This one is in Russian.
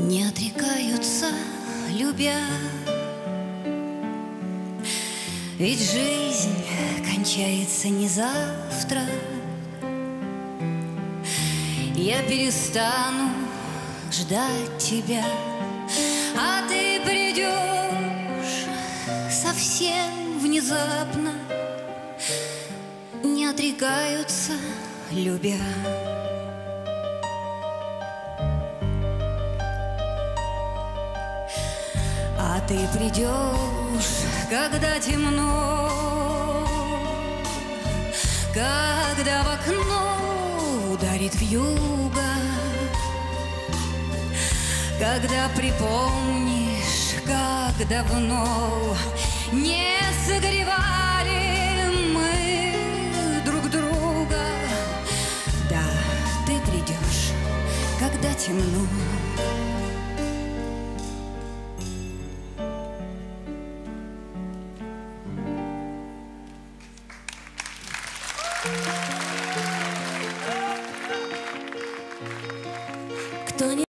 Не отрекаются, любя Ведь жизнь кончается не завтра. Я перестану ждать тебя А ты придешь совсем внезапно. Не отрекаются, любя ты придешь, когда темно, Когда в окно ударит вьюга, Когда припомнишь, как давно Не согревали мы друг друга. Да, ты придешь, когда темно, Кто не